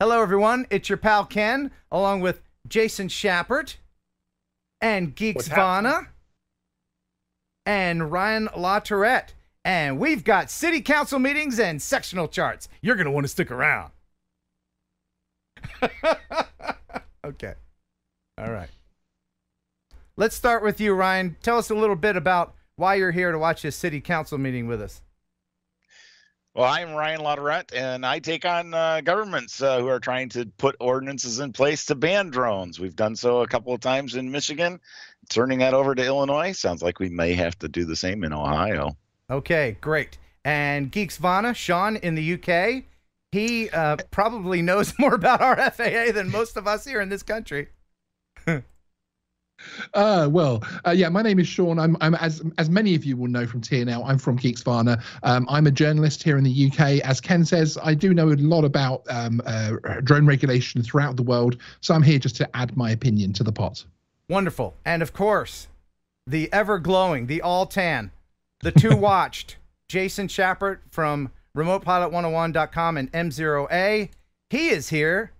Hello, everyone. It's your pal Ken, along with Jason Schappert and Geeksvana and Ryan LaTourette. And we've got city council meetings and sectional charts. You're going to want to stick around. okay. All right. Let's start with you, Ryan. Tell us a little bit about why you're here to watch this city council meeting with us. Well, I'm Ryan LaTourette, and I take on uh, governments uh, who are trying to put ordinances in place to ban drones. We've done so a couple of times in Michigan. Turning that over to Illinois sounds like we may have to do the same in Ohio. Okay, great. And Geeksvana, Sean in the UK, he uh, probably knows more about our FAA than most of us here in this country. Uh, well, uh, yeah, my name is Sean. I'm, I'm as as many of you will know from TNL. I'm from Geeksvana. Um, I'm a journalist here in the UK. As Ken says, I do know a lot about um, uh, drone regulation throughout the world. So I'm here just to add my opinion to the pot. Wonderful, and of course, the ever glowing, the all tan, the two watched, Jason Schappert from RemotePilot101.com and M0A. He is here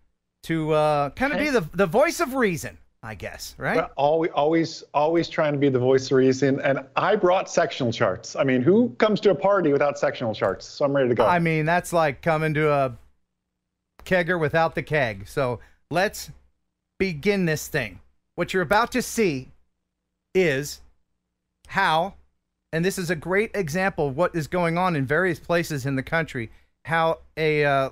to uh, kind of be the the voice of reason I guess, right? Well, always, always, always trying to be the voice of reason. And I brought sectional charts. I mean, who comes to a party without sectional charts? So I'm ready to go. I mean, that's like coming to a kegger without the keg. So let's begin this thing. What you're about to see is how, and this is a great example of what is going on in various places in the country, how a uh,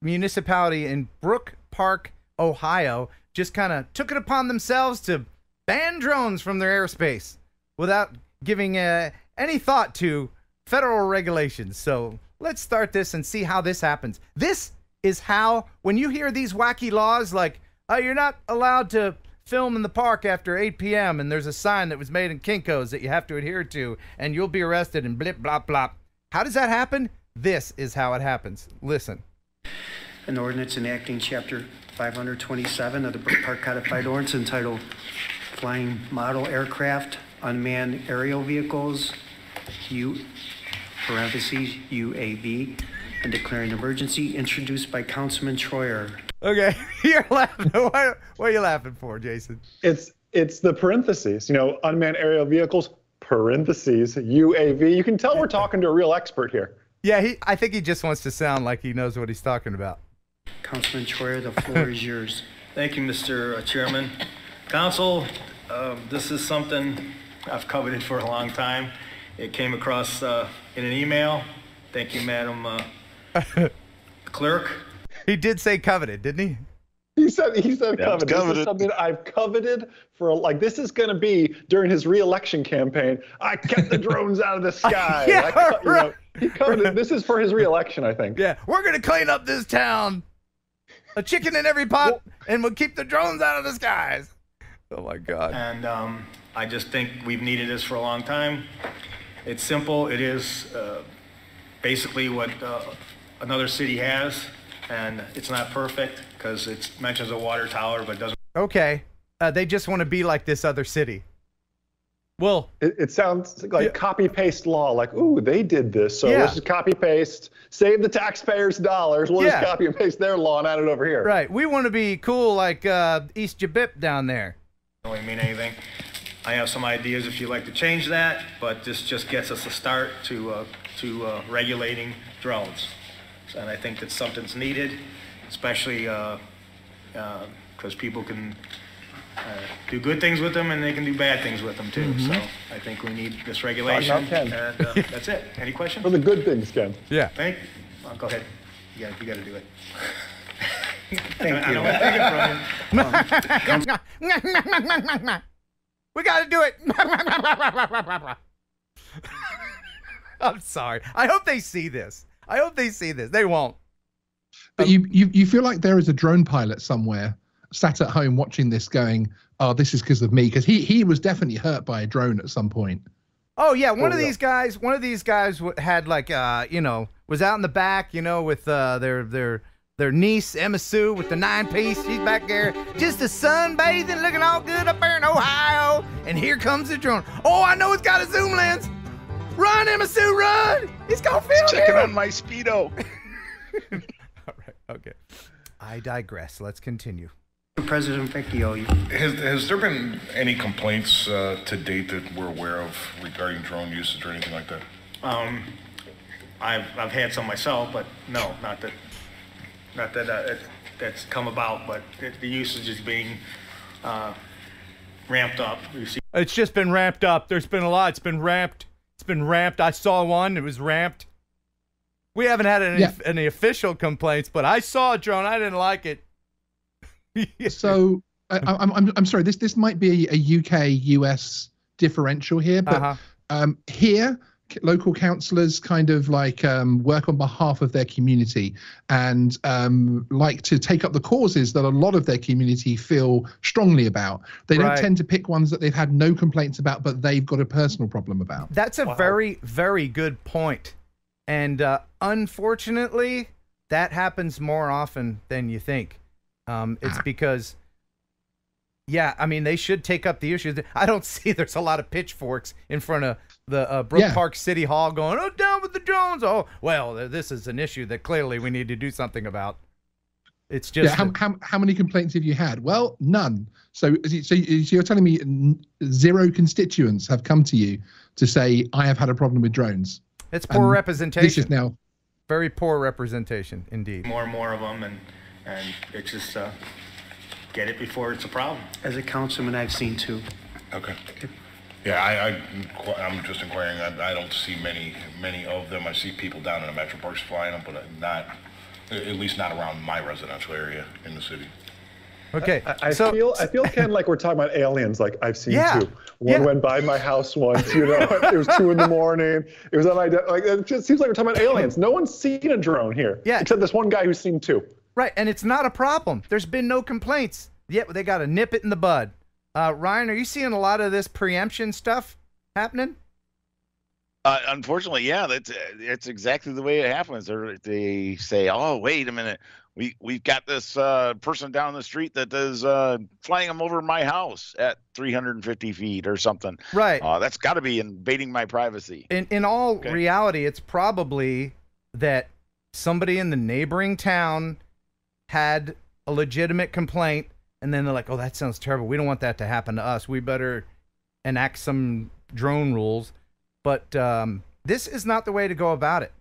municipality in Brook Park, Ohio, just kind of took it upon themselves to ban drones from their airspace without giving uh, any thought to federal regulations. So let's start this and see how this happens. This is how, when you hear these wacky laws like, oh, you're not allowed to film in the park after 8 p.m. and there's a sign that was made in Kinko's that you have to adhere to and you'll be arrested and blip, blop, blop. How does that happen? This is how it happens. Listen. An ordinance enacting chapter 527 of the Park Codified Ordinance entitled Flying Model Aircraft Unmanned Aerial Vehicles, U, parentheses, UAV, and declaring an emergency introduced by Councilman Troyer. Okay, you're laughing. What, what are you laughing for, Jason? It's it's the parentheses. You know, unmanned aerial vehicles parentheses UAV. You can tell we're talking to a real expert here. Yeah, he. I think he just wants to sound like he knows what he's talking about. Councilman Troyer, the floor is yours. Thank you, Mr. Uh, Chairman. Council, uh, this is something I've coveted for a long time. It came across uh, in an email. Thank you, Madam uh, Clerk. He did say coveted, didn't he? He said he said yeah, coveted. coveted. This is something I've coveted for like this is going to be during his reelection campaign. I kept the drones out of the sky. yeah, I, you know, he coveted. This is for his reelection, I think. Yeah, we're going to clean up this town a chicken in every pot, and we'll keep the drones out of the skies. Oh my God. And um, I just think we've needed this for a long time. It's simple. It is uh, basically what uh, another city has, and it's not perfect because it mentions a water tower, but doesn't. Okay. Uh, they just want to be like this other city. Well, it, it sounds like yeah. copy paste law. Like, ooh, they did this, so yeah. let's just copy paste, save the taxpayers dollars. We'll yeah. just copy and paste their law and add it over here. Right. We want to be cool like uh, East Jabip down there. Don't really mean anything. I have some ideas if you'd like to change that, but this just gets us a start to uh, to uh, regulating drones, and I think that something's needed, especially because uh, uh, people can uh, do good things with them and they can do bad things with them too. Mm-hmm. So I think we need this regulation. And uh, that's it. Any questions? For the good things, Ken. Yeah. Thank. Well, go ahead. You got you got to do it. Thank I, you. I we got to do it. I'm sorry. I hope they see this. I hope they see this. They won't. But um, you, you you feel like there is a drone pilot somewhere sat at home watching this, going, "Oh, this is because of me," because he he was definitely hurt by a drone at some point. Oh yeah, one oh, of yeah. these guys, one of these guys had like, uh, you know, was out in the back, you know, with uh, their their their niece Emma Sue with the nine piece. She's back there, just a sunbathing, looking all good up there in Ohio. And here comes the drone. Oh, I know it's got a zoom lens. Run, Emma Sue, run! It's gonna film Checking you. on my speedo. all right, okay. I digress. Let's continue. President Vecchio. Has, has there been any complaints uh, to date that we're aware of regarding drone usage or anything like that? Um, I've, I've had some myself, but no, not that, not that, uh, it- that's come about, but the- the usage is being, uh, ramped up. We see It's just been ramped up. There's been a lot. It's been ramped. It's been ramped. I saw one. It was ramped. We haven't had any Yeah. any official complaints, but I saw a drone. I didn't like it. So I, I'm, I'm I'm sorry. This this might be a UK US differential here, but Uh-huh. um, here local councillors kind of like um, work on behalf of their community and um, like to take up the causes that a lot of their community feel strongly about. They don't tend to pick ones that they've had no complaints about, but they've got a personal problem about. That's a very, very good point. And uh, unfortunately, that happens more often than you think. Um, it's because, yeah, I mean, they should take up the issue. I don't see there's a lot of pitchforks in front of the uh, Brook Yeah. Park City Hall going, oh, down with the drones. Oh, well, this is an issue that clearly we need to do something about. It's just. yeah, how, how, how many complaints have you had? Well, none. So, so, so you're telling me zero constituents have come to you to say, I have had a problem with drones. it's poor and representation. This is now Very poor representation, indeed. more and more of them, and, and it's just, uh, get it before it's a problem. As a councilman, I've seen two. Okay. Yeah, I, I, I'm just inquiring, I, I don't see many, many of them. I see people down in the metro parks flying them, but not, at least not around my residential area in the city. Okay. I so, feel I feel kind of like we're talking about aliens. Like I've seen Yeah, two. One yeah. went by my house once. You know, it was two in the morning. It was on my de- like. It just seems like we're talking about aliens. No one's seen a drone here. Yeah. Except this one guy who's seen two. Right, and it's not a problem. There's been no complaints. Yet they got to nip it in the bud. Uh, Ryan, are you seeing a lot of this preemption stuff happening? Uh, unfortunately, yeah, that's it's exactly the way it happens. They're, they say, "Oh, wait a minute, we we've got this uh, person down the street that is uh, flying them over my house at 350 feet or something. Right. Uh, that's got to be invading my privacy." In in all Okay. reality, it's probably that somebody in the neighboring town had a legitimate complaint, and then they're like, "Oh, that sounds terrible. We don't want that to happen to us. We better enact some drone rules." But um, this is not the way to go about it.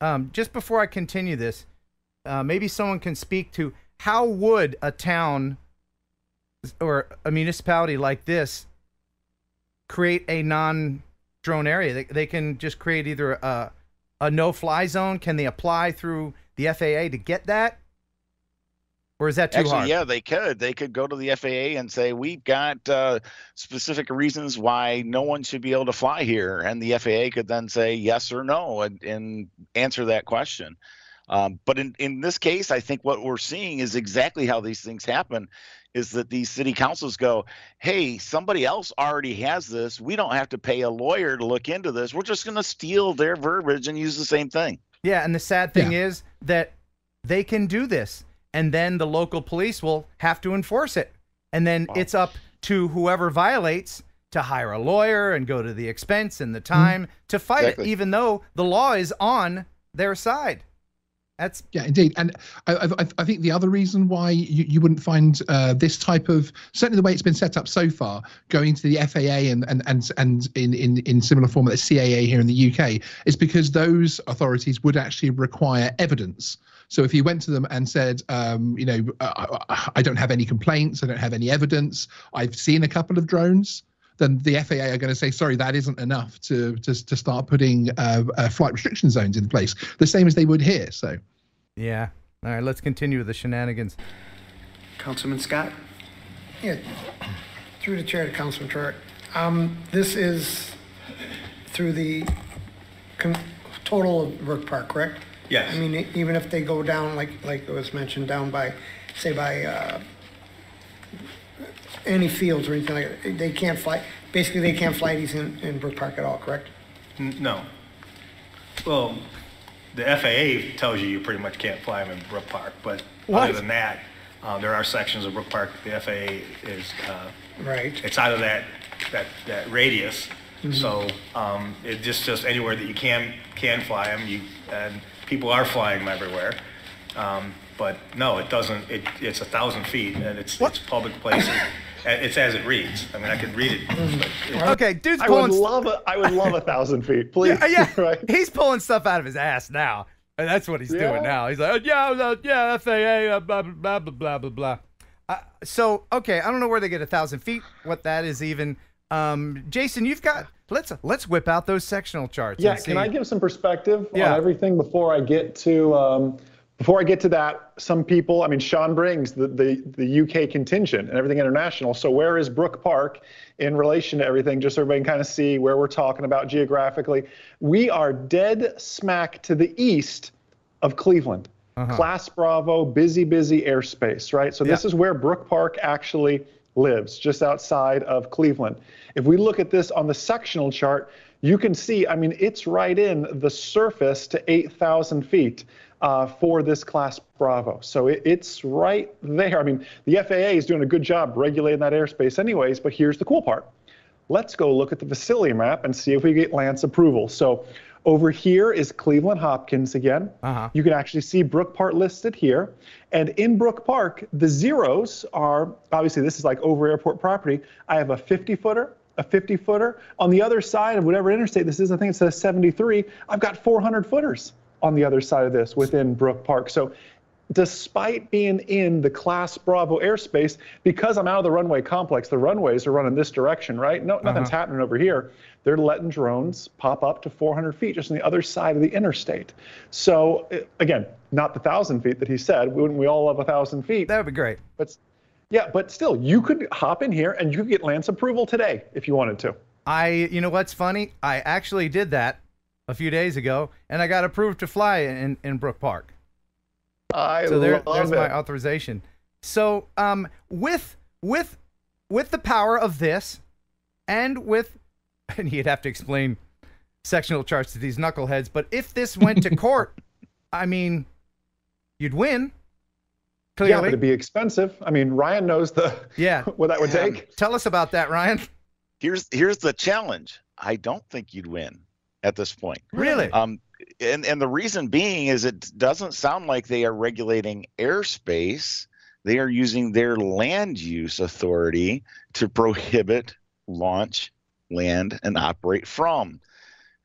Um, just before I continue this, uh, maybe someone can speak to how would a town or a municipality like this create a non-drone area? They, they can just create either a, a no-fly zone. Can they apply through the FAA to get that, or is that too Actually, hard? yeah, they could. They could go to the FAA and say, "We've got uh, specific reasons why no one should be able to fly here," and the FAA could then say yes or no and, and answer that question. Um, but in, in this case, I think what we're seeing is exactly how these things happen. Is that these city councils go, hey, somebody else already has this. We don't have to pay a lawyer to look into this. We're just going to steal their verbiage and use the same thing. Yeah, and the sad thing is that they can do this, and then the local police will have to enforce it. And then it's up to whoever violates to hire a lawyer and go to the expense and the time to fight Exactly. it, even though the law is on their side. That's Yeah, indeed, and I, I, I think the other reason why you, you wouldn't find uh, this type of certainly the way it's been set up so far, going to the FAA and and and and in in in similar form at the CAA here in the UK, is because those authorities would actually require evidence. So if you went to them and said, um, you know, uh, I, I don't have any complaints, I don't have any evidence, I've seen a couple of drones. Then the FAA are going to say, sorry, that isn't enough to to, to start putting uh, uh, flight restriction zones in place, the same as they would here. So. yeah. All right, let's continue with the shenanigans. Councilman Scott? Yeah, through the chair to Councilman Troyer. Um, this is through the con- total of Brook Park, correct? Yes. I mean, e- even if they go down, like, like it was mentioned, down by, say by, uh, any fields or anything like that, they can't fly, basically they can't fly these in, in Brook Park at all, correct? N- No. Well, the FAA tells you you pretty much can't fly them in Brook Park, but What? other than that, uh, there are sections of Brook Park, the FAA is, uh, Right. it's out of that, that, that radius. So, um, it just, just anywhere that you can, can fly them, you, and people are flying them everywhere. Um, But no, it doesn't, it, it's a thousand feet and it's, it's public places. It's as it reads. I mean, I could read it. but it- Okay, dude's I would love a, I would love a thousand feet, please. yeah, yeah. right? he's pulling stuff out of his ass now. And that's what he's Yeah. doing now. He's like, oh, yeah, uh, yeah, FAA, uh, blah blah blah blah blah blah blah. Uh, so okay, I don't know where they get a thousand feet. What that is even. Um, Jason, you've got. Let's let's whip out those sectional charts. Yeah, can I give some perspective Yeah. on everything before I get to um, before I get to that? Some people, I mean, Sean brings the, the the UK contingent and everything international. So where is Brook Park in relation to everything? Just so everybody can kind of see where we're talking about geographically. We are dead smack to the east of Cleveland. Class Bravo, busy, busy airspace, right? So this is where Brook Park actually lives, just outside of Cleveland. If we look at this on the sectional chart, you can see, I mean, it's right in the surface to 8,000 feet uh, for this class Bravo. So it, it's right there. I mean, the FAA is doing a good job regulating that airspace, anyways, but here's the cool part. Let's go look at the facility map and see if we get LAANC approval. So over here is Cleveland Hopkins again. Uh-huh. You can actually see Brook Park listed here. And in Brook Park, the zeros are obviously this is like over airport property. I have a 50 footer, a 50 footer. On the other side of whatever interstate this is, I think it says 73. I've got 400 footers on the other side of this within Brook Park. So despite being in the class Bravo airspace, because I'm out of the runway complex, the runways are running this direction, right? No, nothing's happening over here. They're letting drones pop up to 400 feet just on the other side of the interstate. So uh, again, not the thousand feet that he said. Wouldn't we all love a thousand feet? That would be great. But yeah, but still, you could hop in here and you could get LAANC approval today if you wanted to. I, you know what's funny? I actually did that a few days ago, and I got approved to fly in in Brook Park. I So there, love there's it. my authorization. So um, with with with the power of this, and with, and he'd have to explain sectional charts to these knuckleheads. But if this went to court, I mean, you'd win. yeah, Clearly, but it'd be expensive. I mean, Ryan knows the yeah. what that would take. Tell us about that, Ryan. Here's here's the challenge. I don't think you'd win at this point. Really? Um, and and the reason being is it doesn't sound like they are regulating airspace. They are using their land use authority to prohibit launch, land, and operate from.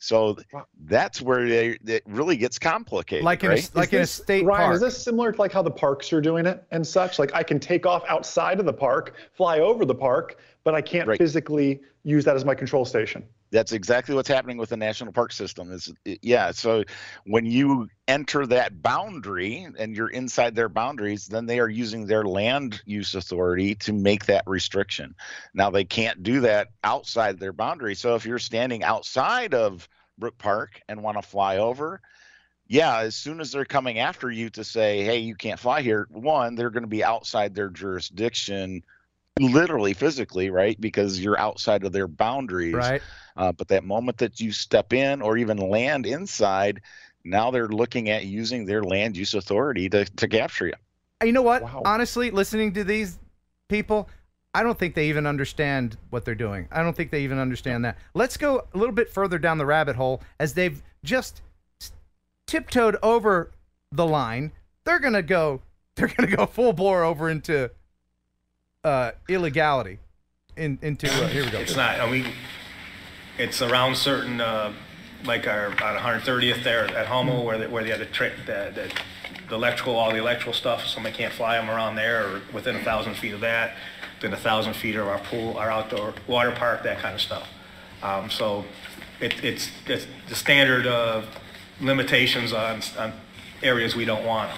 So that's where they, it really gets complicated. like in right? a, like in a this- state Ryan, park. is this similar to like how the parks are doing it and such? Like I can take off outside of the park, fly over the park, but I can't Right. physically use that as my control station. That's exactly what's happening with the national park system. Is yeah. So when you enter that boundary and you're inside their boundaries, then they are using their land use authority to make that restriction. Now they can't do that outside their boundary. So if you're standing outside of Brook Park and want to fly over, yeah, as soon as they're coming after you to say, "Hey, you can't fly here," one, they're going to be outside their jurisdiction, literally, physically, right? Because you're outside of their boundaries. right? Uh, but that moment that you step in or even land inside, now they're looking at using their land use authority to, to capture you. You know what? Wow. Honestly, listening to these people, I don't think they even understand what they're doing. I don't think they even understand that. Let's go a little bit further down the rabbit hole as they've just tiptoed over the line. They're gonna go. They're gonna go full bore over into uh, illegality. In into uh, here we go. It's not, I mean, it's around certain, uh, like our, on 130th there at Hummel, where they, where they had the trick, the, the, the electrical, all the electrical stuff, somebody can't fly them around there, or within a thousand feet of that, within a thousand feet of our pool, our outdoor water park, that kind of stuff. Um, so it, it's, it's the standard, uh, limitations on, on areas we don't want 'em.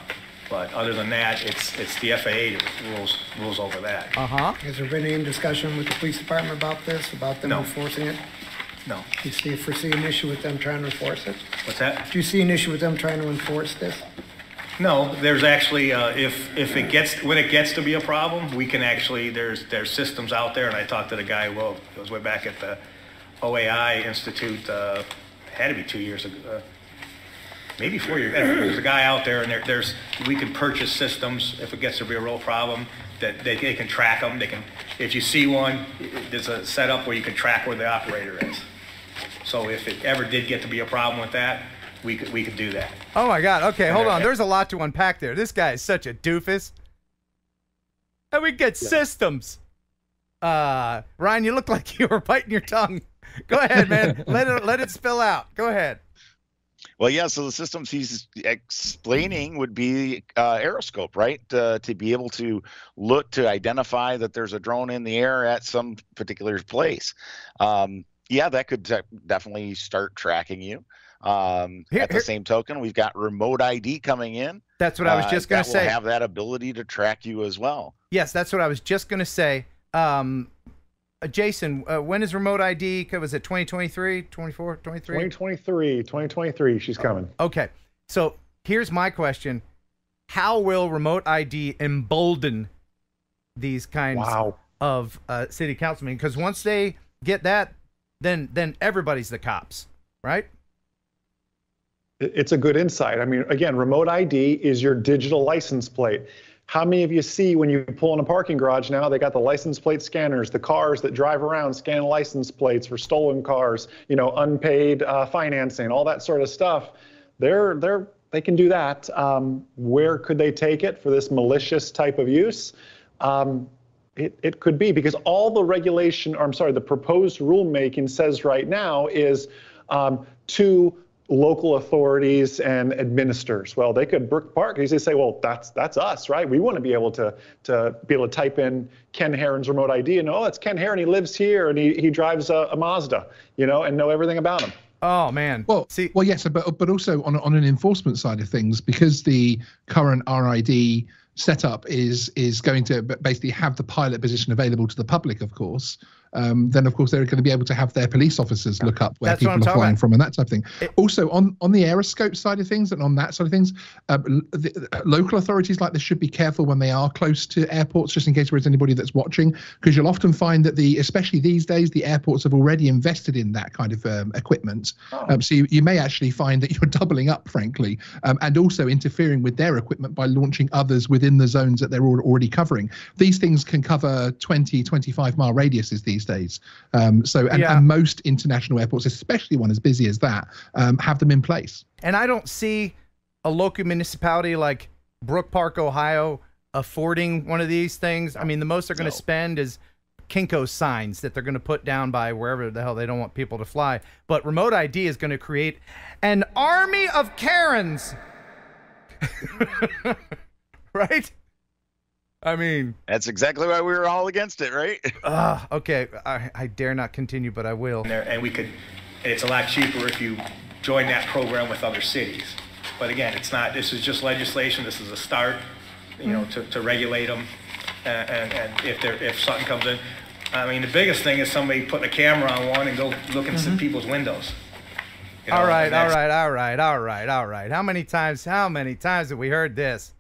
But other than that, it's, it's the FAA that rules, rules over that. Uh huh. Has there been any discussion with the police department about this, about them No. enforcing it? No. Do you see, foresee an issue with them trying to enforce it? What's that? Do you see an issue with them trying to enforce this? No, there's actually, uh, if, if it gets, when it gets to be a problem, we can actually, there's, there's systems out there, and I talked to the guy, well, it was way back at the OAI Institute, uh, had to be two years ago, uh, maybe four years, anyway, there's a guy out there, and there, there's, we can purchase systems, if it gets to be a real problem, that they, they can track them, they can, if you see one, there's a setup where you can track where the operator is. So if it ever did get to be a problem with that, we could we could do that. Oh my God. Okay, hold on. There's a lot to unpack there. This guy is such a doofus. And we get yeah. systems. Uh, Ryan, you look like you were biting your tongue. Go ahead, man. let it let it spill out. Go ahead. Well, yeah. So the systems he's explaining would be uh, aeroscope, right? Uh, to be able to look to identify that there's a drone in the air at some particular place. Um, yeah, that could definitely start tracking you. Um, here, at the here, same token, we've got remote ID coming in. That's what I was uh, just going to say. Have that ability to track you as well. Yes, that's what I was just going to say. Um, uh, Jason, uh, when is remote ID? Was it 2023, 24, 23? 2023, 2023. She's coming. Okay. So here's my question How will remote ID embolden these kinds wow. of uh, city councilmen? Because once they get that, then then everybody's the cops, right? It's a good insight. I mean, again, remote ID is your digital license plate. How many of you see when you pull in a parking garage now, they got the license plate scanners, the cars that drive around scan license plates for stolen cars, you know, unpaid uh, financing, all that sort of stuff. They're, they're, they can do that. Um, where could they take it for this malicious type of use? Um, it, it could be because all the regulation, or I'm sorry, the proposed rulemaking says right now is um, to local authorities and administrators. Well, they could Brook Park easily say, well, that's that's us, right? We want to be able to to be able to type in Ken Heron's remote ID and oh, it's Ken Heron. He lives here and he he drives a, a Mazda, you know, and know everything about him. Oh man. Well, see, well, yes, but but also on on an enforcement side of things, because the current RID setup is is going to basically have the pilot position available to the public, of course um, then of course they're going to be able to have their police officers look up where That's people are flying about. from and that type of thing. It, also on on the aeroscope side of things and on that side of things, uh, the, uh, local authorities like this should be careful when they are close to airports, just in case there is anybody that's watching, because you'll often find that the especially these days the airports have already invested in that kind of um, equipment. Oh. Um, so you, you may actually find that you're doubling up, frankly, um, and also interfering with their equipment by launching others within the zones that they're already covering. These things can cover 20, 25 mile radiuses these these days. Um, so, and, yeah. and, most international airports, especially one as busy as that, um, have them in place. And I don't see a local municipality like Brook Park, Ohio, affording one of these things. I mean, the most they're going to no. spend is Kinko signs that they're going to put down by wherever the hell they don't want people to fly. But remote ID is going to create an army of Karens. right? I mean, that's exactly why we were all against it, right? uh, okay. I, I dare not continue, but I will. And, there, and we could, and it's a lot cheaper if you join that program with other cities. But again, it's not, this is just legislation. This is a start, you know, to, to regulate them. And, and, and if there, if something comes in, I mean, the biggest thing is somebody putting a camera on one and go look into mm-hmm. people's windows. You know, all right, all right, all right, all right, all right. How many times, how many times have we heard this?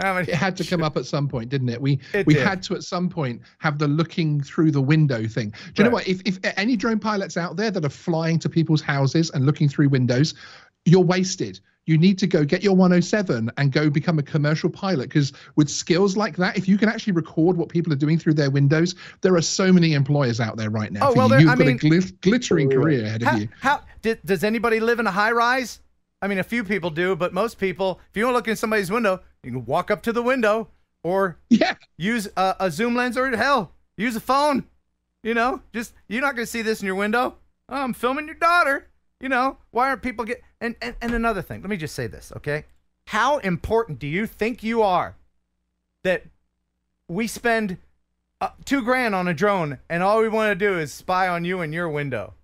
it had to come up at some point, didn't it? We it we did. had to at some point have the looking through the window thing. Do you right. know what? If if any drone pilots out there that are flying to people's houses and looking through windows, you're wasted. You need to go get your 107 and go become a commercial pilot because with skills like that, if you can actually record what people are doing through their windows, there are so many employers out there right now. Oh, well, you. You've I got mean, a gl- glittering career ahead how, of you. How did, does anybody live in a high rise? I mean, a few people do, but most people, if you want to look in somebody's window, you can walk up to the window or yeah, use a, a zoom lens or hell, use a phone. You know, just you're not going to see this in your window. Oh, I'm filming your daughter. You know, why aren't people get and, and and another thing? Let me just say this, okay? How important do you think you are that we spend uh, two grand on a drone and all we want to do is spy on you in your window?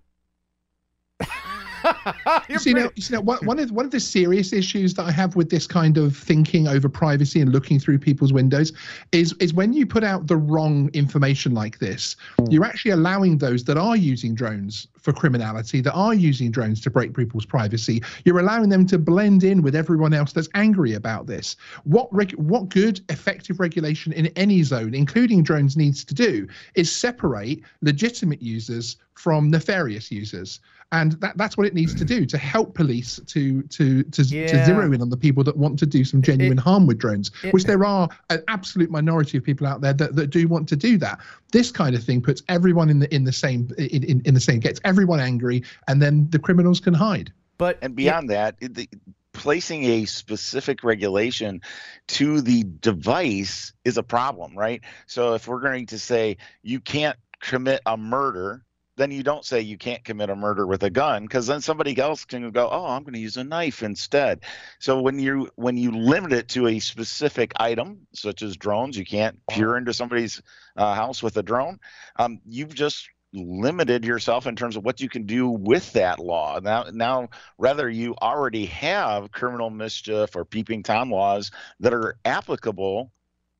you see, now, you see now, one of one of the serious issues that I have with this kind of thinking over privacy and looking through people's windows is is when you put out the wrong information like this, hmm. you're actually allowing those that are using drones for criminality, that are using drones to break people's privacy, you're allowing them to blend in with everyone else that's angry about this. What reg- what good, effective regulation in any zone, including drones, needs to do is separate legitimate users from nefarious users and that, that's what it needs to mm. do to help police to to to, yeah. to zero in on the people that want to do some genuine it, harm with drones it, which there are an absolute minority of people out there that, that do want to do that this kind of thing puts everyone in the in the same in, in, in the same gets everyone angry and then the criminals can hide But and beyond that, the, placing a specific regulation to the device is a problem, right? So if we're going to say you can't commit a murder then you don't say you can't commit a murder with a gun because then somebody else can go oh i'm going to use a knife instead. So when you when you limit it to a specific item such as drones you can't peer into somebody's uh, house with a drone um, you've just limited yourself in terms of what you can do with that law. Now now rather you already have criminal mischief or peeping tom laws that are applicable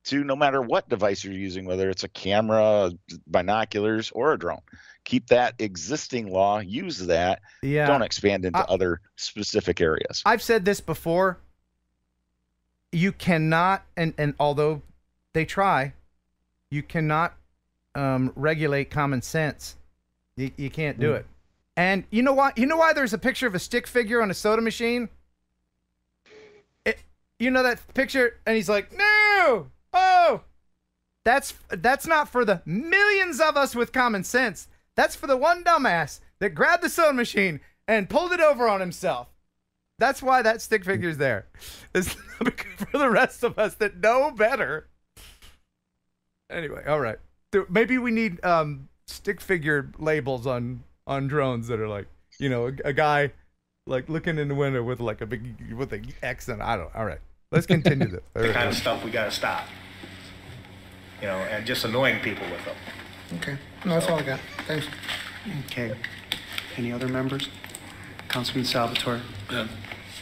to no matter what device you're using, whether it's a camera, binoculars, or a drone. Keep that existing law, use that. Yeah. Don't expand into I, other specific areas. I've said this before. You cannot, and, and although they try, you cannot um, regulate common sense. You, you can't do mm. it. And you know why? You know why there's a picture of a stick figure on a soda machine? It, you know that picture? And he's like, no, Oh, that's that's not for the millions of us with common sense. That's for the one dumbass that grabbed the sewing machine and pulled it over on himself. That's why that stick figure's there. It's for the rest of us that know better. Anyway, all right. Maybe we need um, stick figure labels on on drones that are like, you know, a, a guy like looking in the window with like a big with a X and I don't. All right. Let's continue this. the kind of stuff we got to stop. You know, and just annoying people with them. Okay, no, that's all I got. Thanks. Okay. Any other members? Councilman Salvatore? Uh,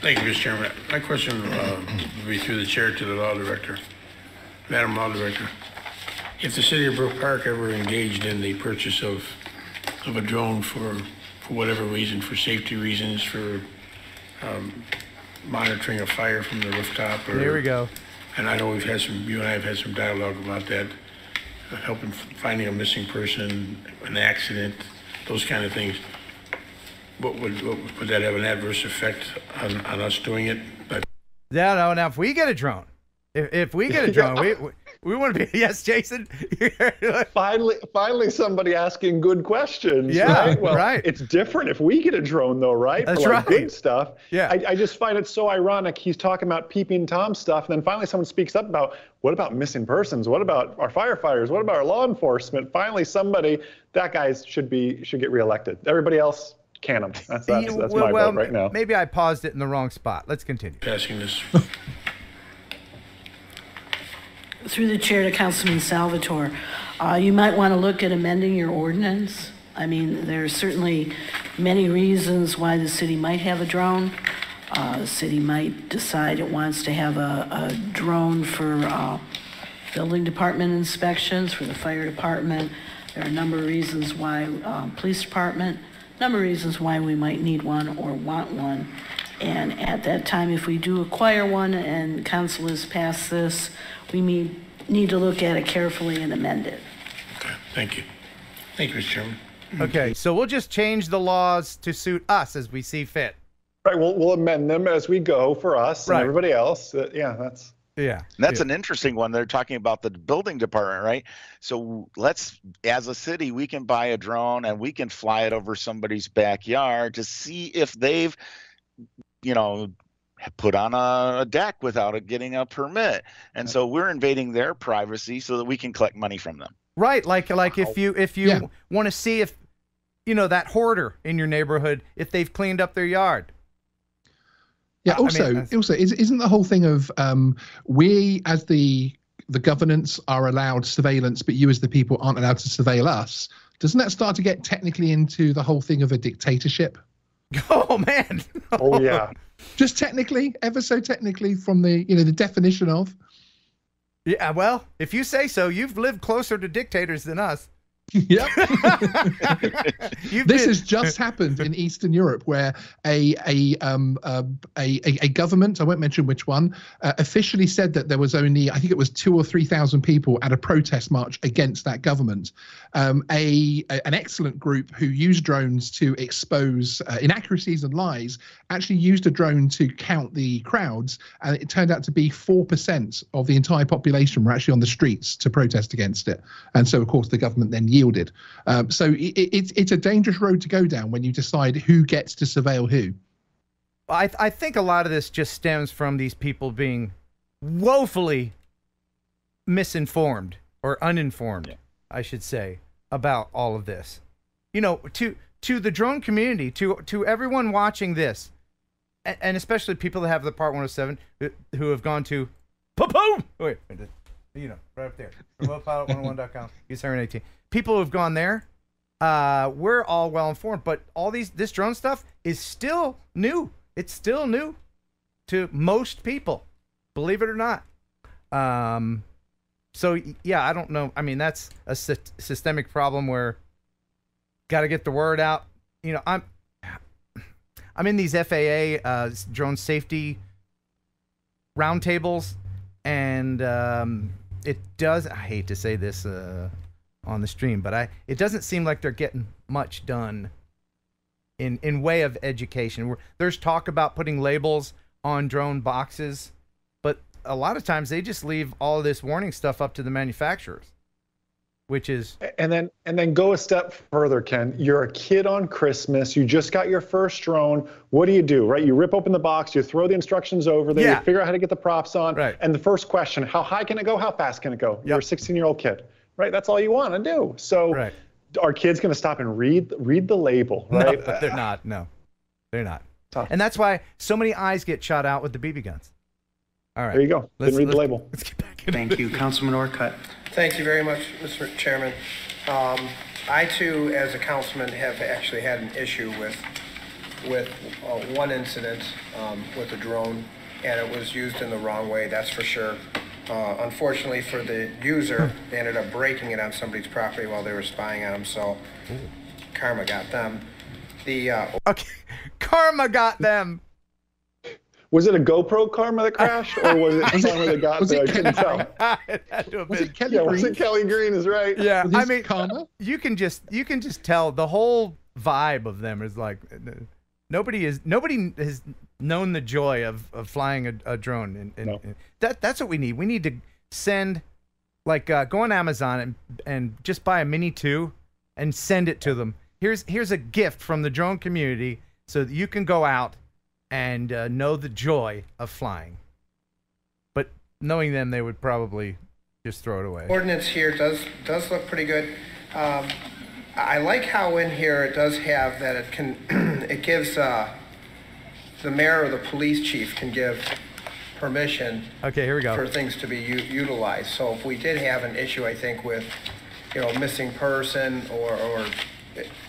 Thank you, Mr. Chairman. My question uh, will be through the chair to the law director. Madam Law Director, if the city of Brook Park ever engaged in the purchase of, of a drone for, for whatever reason, for safety reasons, for um, monitoring a fire from the rooftop or. Here we go. And I know we've had some, you and I have had some dialogue about that, helping finding a missing person, an accident, those kind of things. What would, what, would that have an adverse effect on, on us doing it? But yeah, oh, no. Now, if we get a drone, if, if we get a drone, we, we we want to be yes, Jason. finally, finally, somebody asking good questions. Yeah, right? Well, right. It's different if we get a drone, though, right? That's For like right. Good stuff. Yeah. I, I just find it so ironic. He's talking about peeping tom stuff, and then finally, someone speaks up about what about missing persons? What about our firefighters? What about our law enforcement? Finally, somebody that guy should be should get reelected. Everybody else can him. That's that's, that's well, my well, vote right now. Maybe I paused it in the wrong spot. Let's continue. Passing this. through the chair to Councilman Salvatore, uh, you might want to look at amending your ordinance. I mean, there are certainly many reasons why the city might have a drone. Uh, the city might decide it wants to have a, a drone for uh, building department inspections, for the fire department. There are a number of reasons why uh, police department, number of reasons why we might need one or want one. And at that time, if we do acquire one and council has passed this, we need, need to look at it carefully and amend it. Okay, thank you. Thank you, Mr. Chairman. Okay, so we'll just change the laws to suit us as we see fit. Right, we'll, we'll amend them as we go for us and everybody else. Uh, yeah, that's. Yeah. And that's yeah. an interesting one. They're talking about the building department, right? So let's, as a city, we can buy a drone and we can fly it over somebody's backyard to see if they've, you know, put on a, a deck without it getting a permit. And so we're invading their privacy so that we can collect money from them. Right. Like like if you if you yeah. want to see if you know that hoarder in your neighborhood if they've cleaned up their yard. Yeah. Also, I mean, also, isn't the whole thing of um, we as the the governance are allowed surveillance, but you as the people aren't allowed to surveil us? Doesn't that start to get technically into the whole thing of a dictatorship? Oh man. oh yeah. Just technically, ever so technically, from the you know the definition of. Yeah, well, if you say so, you've lived closer to dictators than us. Yep. this has just happened in Eastern Europe, where a a um a a, a government I won't mention which one uh, officially said that there was only I think it was two or three thousand people at a protest march against that government. Um, a, a an excellent group who used drones to expose uh, inaccuracies and lies actually used a drone to count the crowds, and it turned out to be four percent of the entire population were actually on the streets to protest against it. And so, of course, the government then yielded. Um, so it, it's it's a dangerous road to go down when you decide who gets to surveil who. I I think a lot of this just stems from these people being woefully misinformed or uninformed, yeah. I should say, about all of this. You know, to to the drone community, to to everyone watching this, and, and especially people that have the Part 107 who, who have gone to Poo Wait, you know, right up there. RemotePilot101.com. Use Heron 18. People who have gone there, uh, we're all well informed, but all these this drone stuff is still new. It's still new to most people, believe it or not. Um, so yeah, I don't know. I mean, that's a sy- systemic problem where got to get the word out. You know, I'm I'm in these FAA uh, drone safety roundtables, and um, it does. I hate to say this uh, on the stream, but I it doesn't seem like they're getting much done in in way of education. there's talk about putting labels on drone boxes, but a lot of times they just leave all this warning stuff up to the manufacturers which is and then and then go a step further ken. You're a kid on christmas. You just got your first drone. What do you do right? You rip open the box. You throw the instructions over there. Yeah. you figure out how to get the props on. Right. and the first question how high can it go? How fast can it go? Yep. you're a 16 year old kid right? That's all you want to do. So right. are kids going to stop and read read the label right? no, they're not. No they're not. Tough. and that's why so many eyes get shot out with the bb guns all right there you go let's, read the label let's get back in. thank you councilman orcutt Thank you very much, Mr. Chairman. Um, I too, as a councilman, have actually had an issue with with uh, one incident um, with a drone, and it was used in the wrong way. That's for sure. Uh, unfortunately for the user, they ended up breaking it on somebody's property while they were spying on them. So karma got them. The uh, okay, karma got them. Was it a GoPro Karma that crashed, or was it Karma that got there? I couldn't tell. it had to have was it Kelly yeah, Green? Was it Kelly Green? Is right. Yeah, I mean, Karma. You can just you can just tell the whole vibe of them is like nobody is nobody has known the joy of, of flying a, a drone, and, and, no. and, that that's what we need. We need to send like uh, go on Amazon and and just buy a Mini Two and send it to them. Here's here's a gift from the drone community so that you can go out and uh, know the joy of flying. But knowing them, they would probably just throw it away. Ordinance here does does look pretty good. Um, I like how in here it does have that it can it gives uh, the mayor or the police chief can give permission. Okay, here we go. For things to be u- utilized. So if we did have an issue, I think with you know missing person or or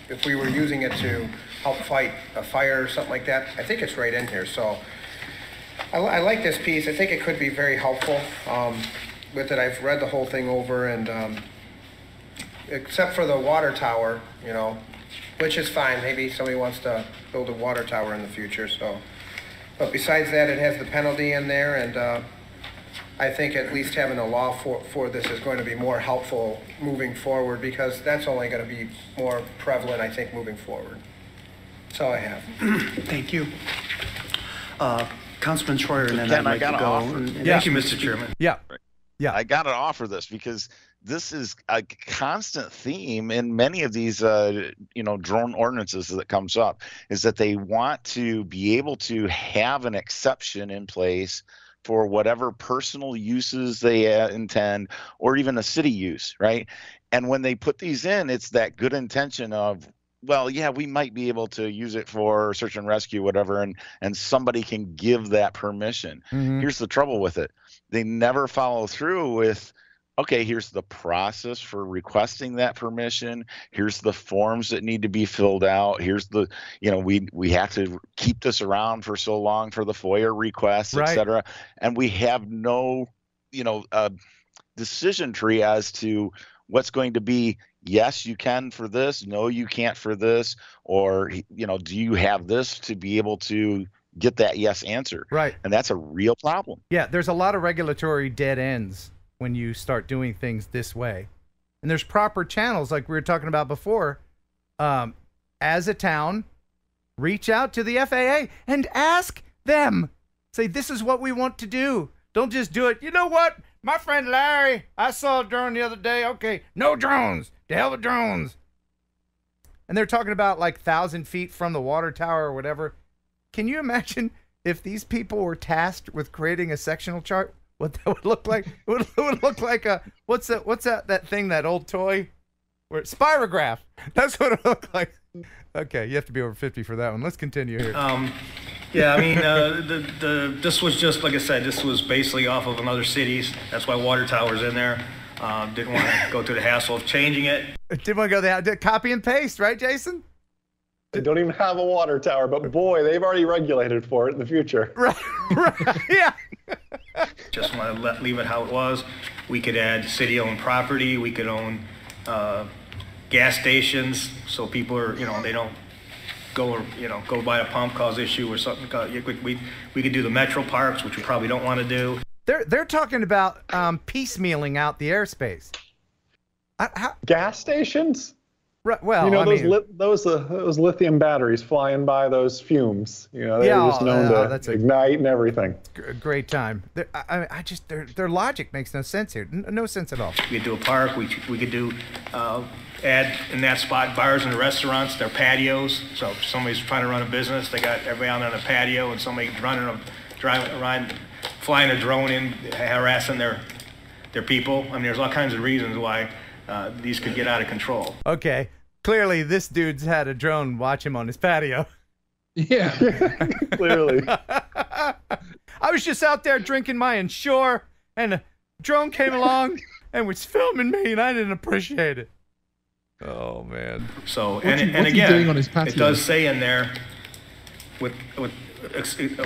if we were using it to help fight a fire or something like that, I think it's right in here. So I, I like this piece. I think it could be very helpful um, with it. I've read the whole thing over and um, except for the water tower, you know, which is fine. Maybe somebody wants to build a water tower in the future. So, but besides that, it has the penalty in there and uh, I think at least having a law for, for this is going to be more helpful moving forward because that's only going to be more prevalent, I think, moving forward. That's all I have. Thank you. Uh, Councilman Troyer, and then Ken, I'd like to go. Offer, yeah. Thank you, Mr. Chairman. Yeah. Yeah. I got to offer this because this is a constant theme in many of these uh, you know drone ordinances that comes up is that they want to be able to have an exception in place for whatever personal uses they uh, intend or even a city use, right? And when they put these in, it's that good intention of well, yeah, we might be able to use it for search and rescue, whatever, and and somebody can give that permission. Mm-hmm. Here's the trouble with it: they never follow through with okay, here's the process for requesting that permission. Here's the forms that need to be filled out. Here's the, you know, we we have to keep this around for so long for the FOIA requests, right. et cetera. And we have no, you know, uh, decision tree as to what's going to be yes you can for this no you can't for this or you know do you have this to be able to get that yes answer right and that's a real problem yeah there's a lot of regulatory dead ends when you start doing things this way. And there's proper channels like we were talking about before. Um, as a town, reach out to the FAA and ask them. Say, this is what we want to do. Don't just do it. You know what? My friend Larry, I saw a drone the other day. Okay, no drones. To hell with drones. And they're talking about like thousand feet from the water tower or whatever. can you imagine if these people were tasked with creating a sectional chart? What that would look like? It would, it would look like a what's that? What's that? That thing? That old toy? Where spirograph? That's what it looked like. Okay, you have to be over fifty for that one. Let's continue here. Um, yeah, I mean, uh, the, the, this was just, like I said, this was basically off of another city's. That's why Water Tower's in there. Uh, didn't want to go through the hassle of changing it. Didn't want to go that copy and paste, right, Jason? They don't even have a water tower, but boy, they've already regulated for it in the future. Right, right, yeah. Just want to let, leave it how it was. We could add city-owned property. We could own uh, gas stations, so people are, you know, they don't go, or you know, go buy a pump, cause issue or something. We, we could do the metro parks, which we probably don't want to do. They're they're talking about um, piecemealing out the airspace. I, how, Gas stations? Right, well, you know I those mean, li- those uh, those lithium batteries flying by those fumes. You know they're Yeah, just known uh, to that's a- ignite and everything. a great time. They're- I, I- I just their their logic makes no sense here. No sense at all. We could do a park, we, we could do, uh, add in that spot bars and restaurants, their patios. So if somebody's trying to run a business, they got everybody on a patio and somebody running a, driving, around, flying a drone in, harassing their, their people. I mean, there's all kinds of reasons why, uh, these could get out of control. Okay, clearly this dude's had a drone watch him on his patio. Yeah. Clearly. I was just out there drinking my Ensure, and a drone came along and was filming me, and I didn't appreciate it. Oh man. So, What's and, he- and again, doing on his patio? it does say in there, with, with,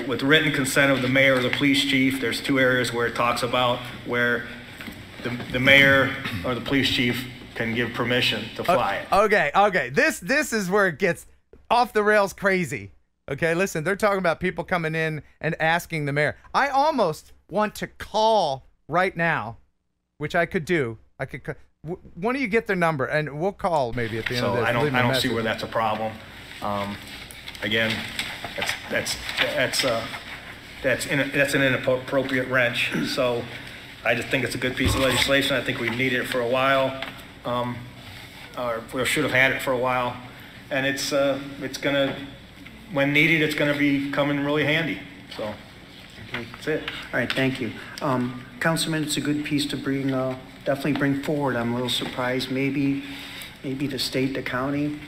with written consent of the mayor or the police chief, there's two areas where it talks about where the, the mayor or the police chief can give permission to fly it. Okay, okay. This this is where it gets off the rails crazy. Okay, listen, they're talking about people coming in and asking the mayor. I almost want to call right now, which I could do. I could. Ca- w- One you get their number, and we'll call maybe at the end So of this. I don't, Leave me I a don't see where that's a problem. Um, again, that's, that's, that's, uh, that's, in- that's an inappropriate wrench. So I just think it's a good piece of legislation. I think we've needed it for a while. Um, or we should have had it for a while. And it's, uh, it's gonna, when needed, it's gonna be coming really handy. So that's it. All right, thank you. Um, Councilman, it's a good piece to bring, uh, definitely bring forward. I'm a little surprised, maybe, maybe the state, the county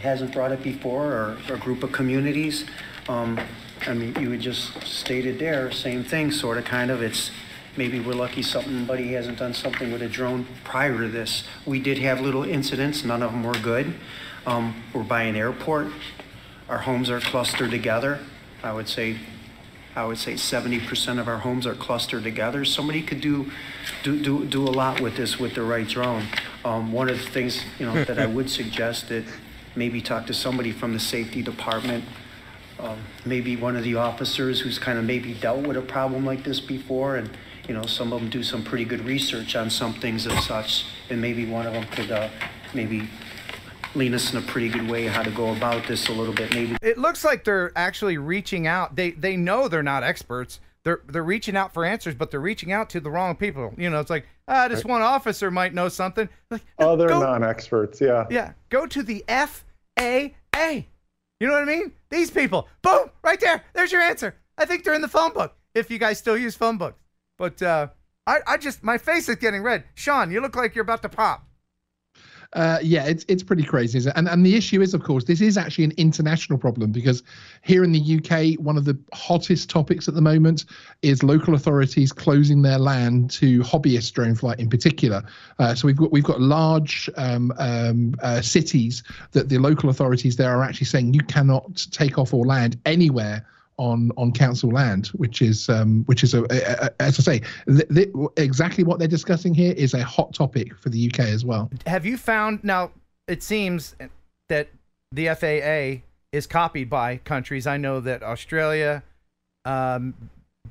hasn't brought it before, or a group of communities. Um, I mean, you had just stated there, same thing, sort of, kind of, it's, maybe we're lucky somebody hasn't done something with a drone prior to this. We did have little incidents, none of them were good. Um, we're by an airport, our homes are clustered together. I would say I would say 70% of our homes are clustered together. Somebody could do, do, do, do a lot with this with the right drone. Um, one of the things, you know, that I would suggest that maybe talk to somebody from the safety department, um, maybe one of the officers who's kind of maybe dealt with a problem like this before and, you know, some of them do some pretty good research on some things and such. And maybe one of them could, uh, maybe lean us in a pretty good way how to go about this a little bit, maybe. It looks like they're actually reaching out. They they know they're not experts. They're they're reaching out for answers, but they're reaching out to the wrong people. You know, it's like ah, this one officer might know something. Like no, Other go- non-experts, yeah. Yeah, go to the FAA. You know what I mean? These people. Boom, right there. There's your answer. I think they're in the phone book. If you guys still use phone books, but uh, I I just my face is getting red. Sean, you look like you're about to pop. Uh, yeah, it's it's pretty crazy? And and the issue is, of course, this is actually an international problem because here in the UK, one of the hottest topics at the moment is local authorities closing their land to hobbyist drone flight in particular. Uh, so we've got we've got large um, um, uh, cities that the local authorities there are actually saying you cannot take off or land anywhere on on council land, which is um, which is a, a, a- as I say, th- th- exactly what they're discussing here is a hot topic for the UK as well. Have you found now? It seems that the FAA is copied by countries. I know that Australia, um,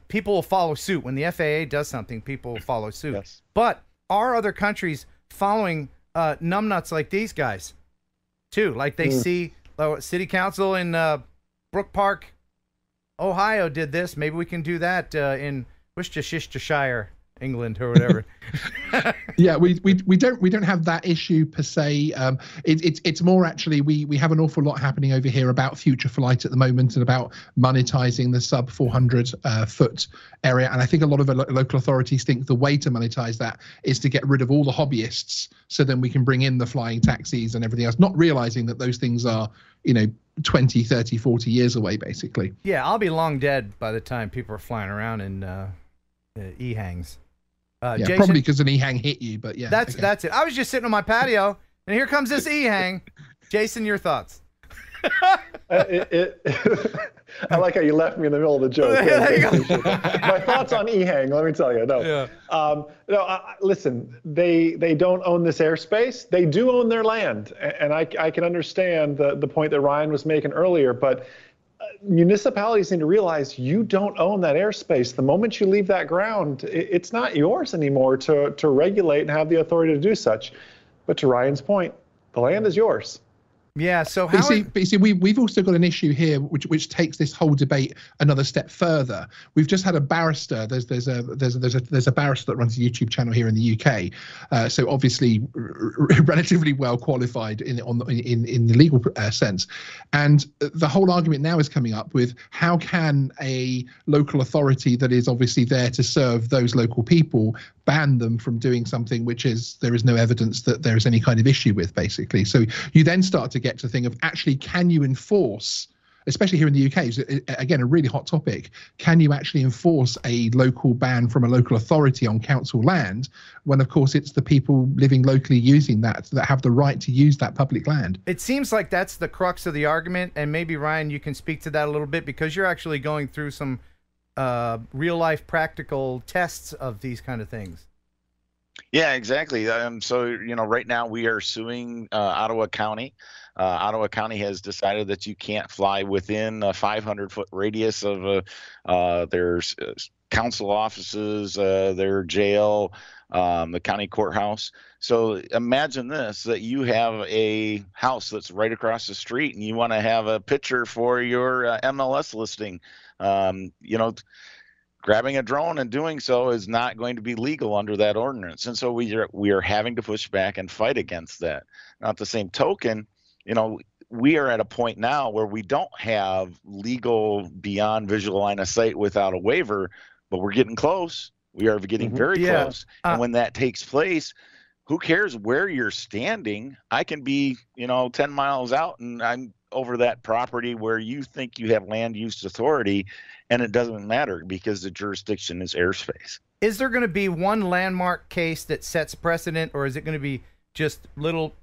people will follow suit when the FAA does something. People will follow suit. Yes. But are other countries following uh, numbnuts like these guys too? Like they Mm. see uh, city council in uh, Brook Park, Ohio did this. Maybe we can do that uh, in Worcestershire England or whatever. yeah, we, we we don't we don't have that issue per se. Um, it, it's it's more actually we we have an awful lot happening over here about future flight at the moment and about monetizing the sub 400 uh, foot area. And I think a lot of lo- local authorities think the way to monetize that is to get rid of all the hobbyists, so then we can bring in the flying taxis and everything else, not realizing that those things are you know 20 30 40 years away basically yeah i'll be long dead by the time people are flying around in uh, uh EHangs uh, yeah, Jason, probably because an EHang hit you, but yeah. That's okay. that's it. I was just sitting on my patio, and here comes this EHang. Jason, your thoughts? uh, it, it, I like how you left me in the middle of the joke. my thoughts on EHang. Let me tell you. No, yeah. um, no. I, listen, they they don't own this airspace. They do own their land, and I I can understand the the point that Ryan was making earlier, but municipalities need to realize you don't own that airspace. The moment you leave that ground, it's not yours anymore to, to regulate and have the authority to do such. But to Ryan's point, the land is yours. Yeah. So how? But you see, but you see we we've also got an issue here, which which takes this whole debate another step further. We've just had a barrister. There's there's a there's a, there's a there's a barrister that runs a YouTube channel here in the UK. Uh, so obviously r- r- relatively well qualified in on in in the legal uh, sense, and the whole argument now is coming up with how can a local authority that is obviously there to serve those local people ban them from doing something which is there is no evidence that there is any kind of issue with basically so you then start to get to the thing of actually can you enforce especially here in the UK, is again a really hot topic. Can you actually enforce a local ban from a local authority on council land when, of course, it's the people living locally using that that have the right to use that public land? It seems like that's the crux of the argument, and maybe Ryan, you can speak to that a little bit because you're actually going through some uh, real life practical tests of these kind of things. Yeah, exactly. Um, so you know, right now we are suing uh, Ottawa County. Uh, Ottawa County has decided that you can't fly within a 500 foot radius of uh, uh, their council offices, uh, their jail, um, the county courthouse. So imagine this: that you have a house that's right across the street, and you want to have a picture for your uh, MLS listing. Um, you know grabbing a drone and doing so is not going to be legal under that ordinance. And so we are we are having to push back and fight against that. Not the same token, you know, we are at a point now where we don't have legal beyond visual line of sight without a waiver, but we're getting close. We are getting mm-hmm. very yeah. close. Uh, and when that takes place, who cares where you're standing? I can be, you know, 10 miles out and I'm over that property where you think you have land use authority and it doesn't matter because the jurisdiction is airspace. Is there going to be one landmark case that sets precedent, or is it going to be just little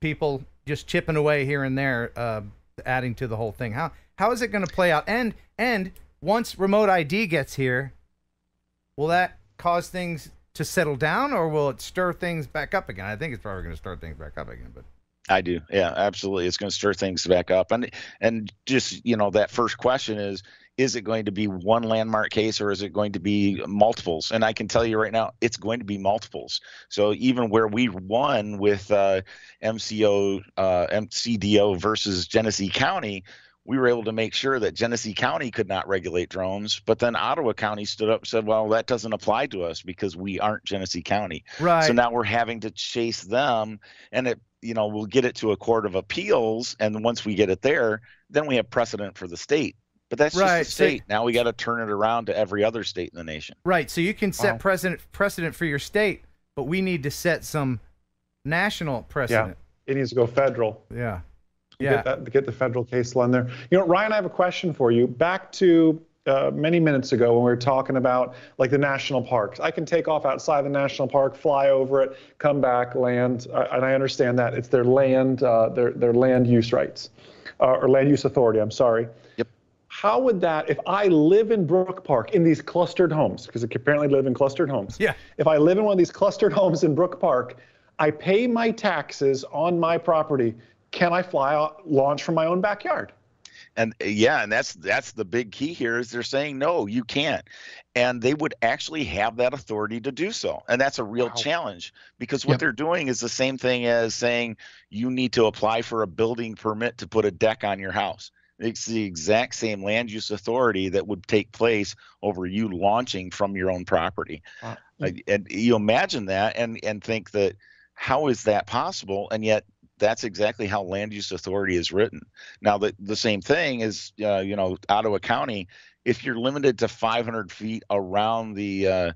people just chipping away here and there, uh, adding to the whole thing? How how is it going to play out? And and once remote ID gets here, will that cause things to settle down, or will it stir things back up again? I think it's probably going to start things back up again, but. I do. Yeah, absolutely. It's going to stir things back up. And and just, you know, that first question is is it going to be one landmark case or is it going to be multiples? And I can tell you right now, it's going to be multiples. So even where we won with uh, MCO, uh, MCDO versus Genesee County, we were able to make sure that Genesee County could not regulate drones, but then Ottawa County stood up and said, "Well, that doesn't apply to us because we aren't Genesee County." Right. So now we're having to chase them, and it, you know, we'll get it to a court of appeals, and once we get it there, then we have precedent for the state. But that's right. just the state. So, now we got to turn it around to every other state in the nation. Right. So you can set wow. precedent precedent for your state, but we need to set some national precedent. Yeah. It needs to go federal. Yeah. Yeah. Get, that, get the federal case law in there. You know, Ryan, I have a question for you. Back to uh, many minutes ago when we were talking about like the national parks. I can take off outside the national park, fly over it, come back, land, uh, and I understand that it's their land, uh, their their land use rights, uh, or land use authority. I'm sorry. Yep how would that, if I live in Brook Park in these clustered homes, because I apparently live in clustered homes. Yeah. If I live in one of these clustered homes in Brook Park, I pay my taxes on my property. Can I fly launch from my own backyard? And uh, yeah, and that's that's the big key here is they're saying no, you can't. And they would actually have that authority to do so. And that's a real wow. challenge because what yep. they're doing is the same thing as saying you need to apply for a building permit to put a deck on your house. It's the exact same land use authority that would take place over you launching from your own property. Uh, and you imagine that and and think that how is that possible? And yet that's exactly how land use authority is written. Now, the, the same thing is, uh, you know, Ottawa County, if you're limited to 500 feet around the, uh,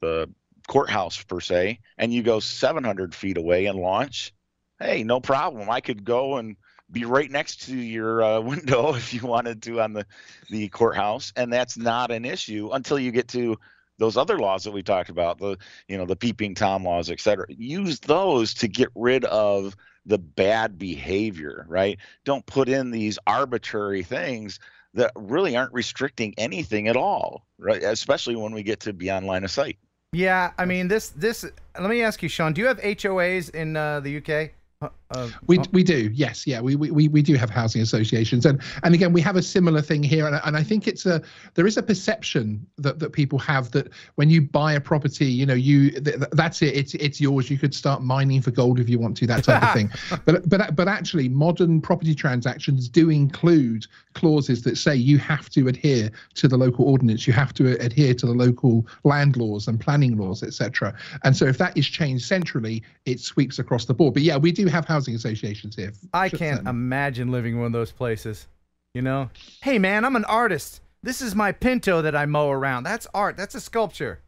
the courthouse per se, and you go 700 feet away and launch, hey, no problem. I could go and be right next to your uh, window if you wanted to on the, the courthouse. And that's not an issue until you get to those other laws that we talked about, the, you know, the peeping Tom laws, et cetera. Use those to get rid of the bad behavior, right? Don't put in these arbitrary things that really aren't restricting anything at all, right? Especially when we get to beyond line of sight. Yeah, I mean this this. Let me ask you, Sean. Do you have HOAs in uh, the UK? Uh, we, we do yes yeah we, we we do have housing associations. And and again we have a similar thing here and, and I think it's a there is a perception that that people have that when you buy a property you know you th- that's it it's it's yours you could start mining for gold if you want to that type of thing. But but but actually modern property transactions do include clauses that say you have to adhere to the local ordinance you have to adhere to the local land laws and planning laws etc and so if that is changed centrally it sweeps across the board. But yeah we do have housing associations here. I can't imagine living in one of those places. You know, hey man, I'm an artist. This is my Pinto that I mow around. That's art. That's a sculpture.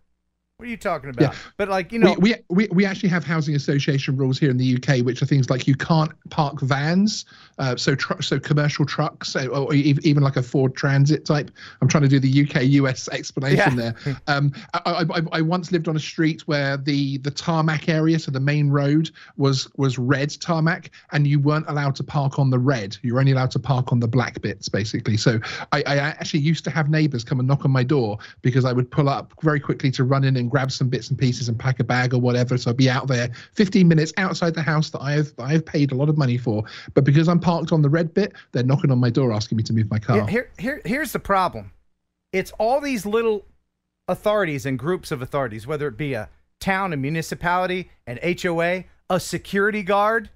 What are you talking about? Yeah. But like you know, we, we, we we actually have housing association rules here in the UK, which are things like you can't park vans, uh, so tr- so commercial trucks, or, or, even like a Ford Transit type. I'm trying to do the UK US explanation yeah. there. Um, I, I, I once lived on a street where the the tarmac area, so the main road was was red tarmac, and you weren't allowed to park on the red. You were only allowed to park on the black bits, basically. So I, I actually used to have neighbours come and knock on my door because I would pull up very quickly to run in and grab some bits and pieces and pack a bag or whatever. So I'll be out there 15 minutes outside the house that I have I have paid a lot of money for. But because I'm parked on the red bit, they're knocking on my door asking me to move my car. Here, here, here's the problem. It's all these little authorities and groups of authorities, whether it be a town, a municipality, an HOA, a security guard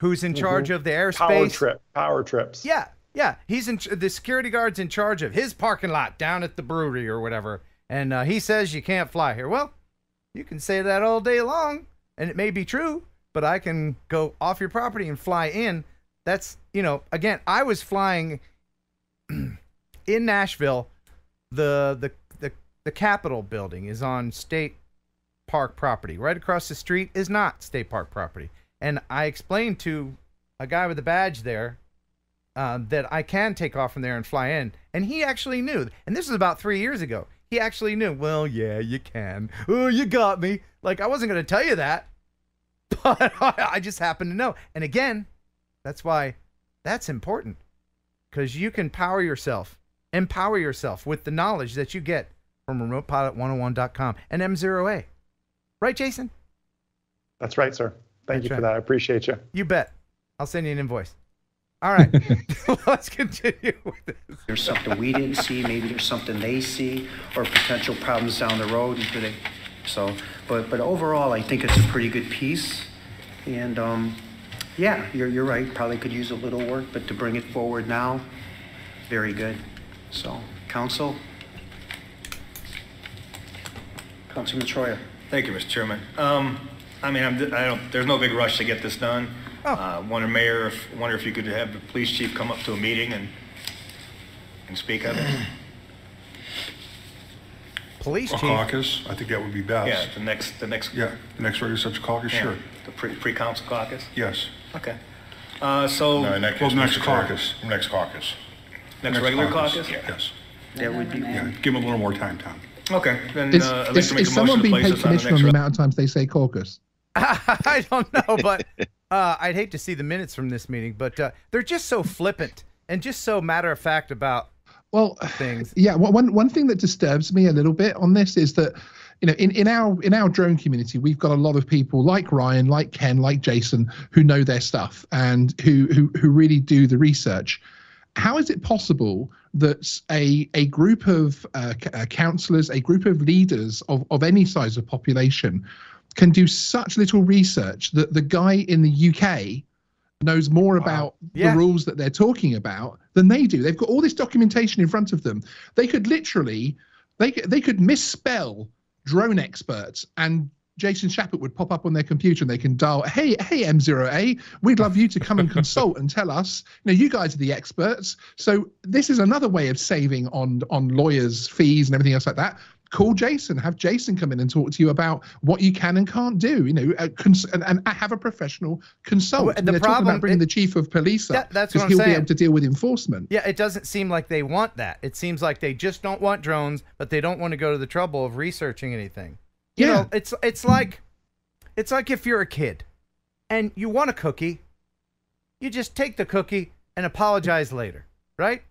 who's in mm-hmm. charge of the airspace. Power trip, power trips. Yeah, yeah. He's in the security guard's in charge of his parking lot down at the brewery or whatever and uh, he says you can't fly here. Well, you can say that all day long, and it may be true, but I can go off your property and fly in. That's, you know, again, I was flying in Nashville. The, the, the, the Capitol building is on state park property. Right across the street is not state park property. And I explained to a guy with a badge there uh, that I can take off from there and fly in. And he actually knew. And this was about three years ago he actually knew. Well, yeah, you can. Oh, you got me. Like I wasn't going to tell you that, but I just happen to know. And again, that's why that's important because you can power yourself, empower yourself with the knowledge that you get from remotepilot101.com and M0A. Right, Jason? That's right, sir. Thank that's you for that. I appreciate you. You bet. I'll send you an invoice. All right, let's continue with this. There's something we didn't see, maybe there's something they see, or potential problems down the road. They, so, but but overall, I think it's a pretty good piece, and um, yeah, you're you're right. Probably could use a little work, but to bring it forward now, very good. So, council, Councilman Troyer. Thank you, Mr. Chairman. Um, I mean, I'm, I don't, there's no big rush to get this done. Oh. Uh, wonder, Mayor, if, wonder if you could have the police chief come up to a meeting and, and speak of it. Police A chief. caucus, I think that would be best. Yeah, the next, the next. Yeah, the next regular session caucus, yeah, sure. The pre, pre-council caucus? Yes. Okay. Uh, so, No, in that well, case, next caucus. Next caucus. next regular caucus? Yes. That would be, Yeah, give them a little more time, Tom. Okay, then, Is, uh, I'd like is, to make is a someone motion to being place paid this on the commission on the re- amount of times they say caucus? I don't know, but uh, I'd hate to see the minutes from this meeting. But uh, they're just so flippant and just so matter of fact about well things. Yeah, one one thing that disturbs me a little bit on this is that you know in, in our in our drone community we've got a lot of people like Ryan, like Ken, like Jason who know their stuff and who who who really do the research. How is it possible that a a group of uh, uh, councillors, a group of leaders of of any size of population can do such little research that the guy in the UK knows more about Yeah. the rules that they're talking about than they do. They've got all this documentation in front of them. They could literally, they could- they could misspell drone experts and Jason Schappert would pop up on their computer and they can dial, hey, hey, M0A, we'd love you to come and consult and tell us. You know, you guys are the experts. So this is another way of saving on on lawyers' fees and everything else like that. Call Jason, have Jason come in and talk to you about what you can and can't do. You know, uh, cons- and, and, have a professional consult. Well, the they're problem, talking about bringing it, the chief of police up that, that's because he'll be able to deal with enforcement. Yeah, it doesn't seem like they want that. It seems like they just don't want drones, but they don't want to go to the trouble of researching anything. You yeah. know, it's it's like it's like if you're a kid and you want a cookie, you just take the cookie and apologize later, right?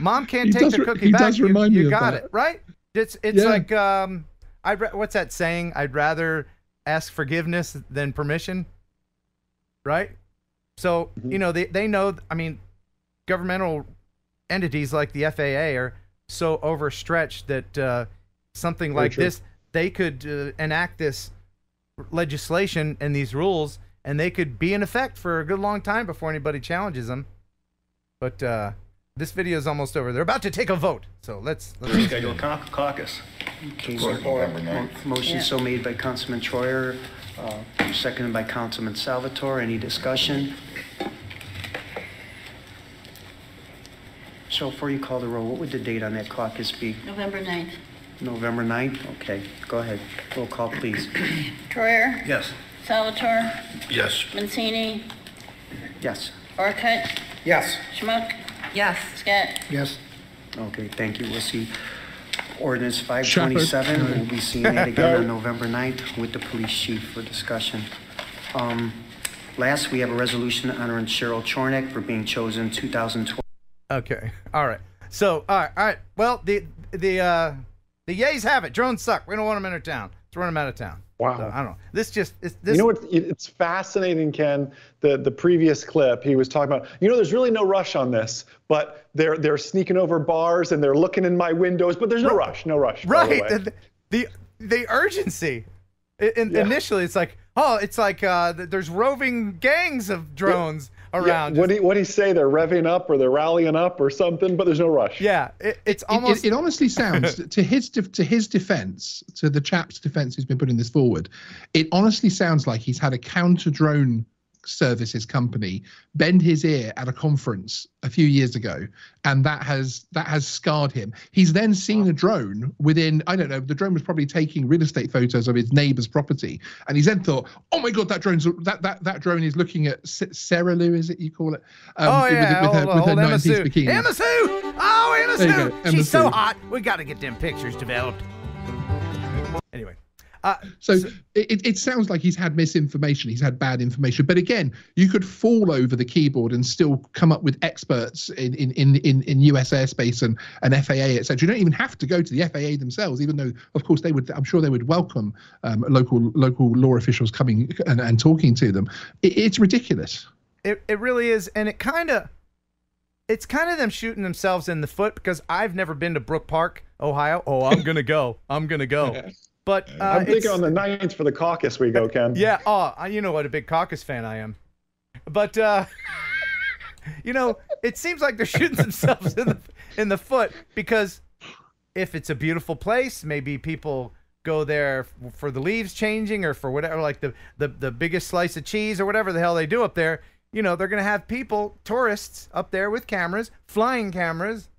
Mom can't He take does the cookie he back. does you remind you got that. it, right? It's it's Yeah. like um I what's that saying? I'd rather ask forgiveness than permission. Right? So, Mm-hmm. you know, they they know I mean governmental entities like the FAA are so overstretched that uh, something Very like true. this they could uh, enact this legislation and these rules and they could be in effect for a good long time before anybody challenges them but uh, this video is almost over they're about to take a vote so let's, let's Schedule a cau- caucus. Okay, Support so- mo- Motion Yeah. so made by Councilman Troyer, uh, seconded by Councilman Salvatore. Any discussion? So before you call the roll, what would the date on that caucus be? November 9th. November 9th? Okay, go ahead. Roll call, please. Troyer, Yes. Salvatore, Yes. Mancini, Yes. Orcutt, Yes. Schmuck, Yes. Scott. Yes. Okay, thank you. We'll see ordinance 527. We'll be seeing that again on November 9th with the police chief for discussion. Um, Last, we have a resolution honoring Cheryl Chornick for being chosen 2012. okay all right so all right all right well the the uh the yays have it drones suck we don't want them in our town let's run them out of town Wow. So, i don't know this just it's, this you know what? It's fascinating, Ken. The the previous clip he was talking about. You know, there's really no rush on this, but they're they're sneaking over bars and they're looking in my windows, but there's no rush. No rush. by the right the, the the urgency I- in, Yeah. initially it's like oh it's like uh there's roving gangs of drones Yeah, around what do you, what do you say? They're revving up or they're rallying up or something, but there's no rush. yeah it, it's almost It, it, honestly sounds to his def- to his defense, to the chap's defense who's been putting this forward. It honestly sounds like he's had a counter drone services company bend his ear at a conference a few years ago and that has that has scarred him he's then seen a drone within i don't know the drone was probably taking real estate photos of his neighbor's property and he's then thought oh my god that drone's that that, that drone is looking at sarah lou is it you call it Um, oh yeah, with, her, old, with her old 90s Emma Sue. bikini Emma Sue! Oh, Emma Sue! Emma She's so hot. We got to get them pictures developed. Anyway, uh, So it, it sounds like he's had misinformation, he's had bad information. But again, you could fall over the keyboard and still come up with experts in in in in, in US airspace and, and FAA, etc. You don't even have to go to the FAA themselves, even though of course they would I'm sure they would welcome um, local local law officials coming and, and talking to them. It, it's ridiculous. it, it really is, and it kind of, it's kind of them shooting themselves in the foot because I've never been to Brook Park, Ohio. Oh, I'm gonna go. I'm gonna go. But uh, I'm thinking on the ninth for the caucus we go, Ken. Yeah. Oh, I- you know what a big caucus fan I am. But uh, you know, it seems like they're shooting themselves in the in the foot because if it's a beautiful place, maybe people go there for the leaves changing or for whatever, like the the the biggest slice of cheese or whatever the hell they do up there. You know, they're gonna have people, tourists, up there with cameras, flying cameras,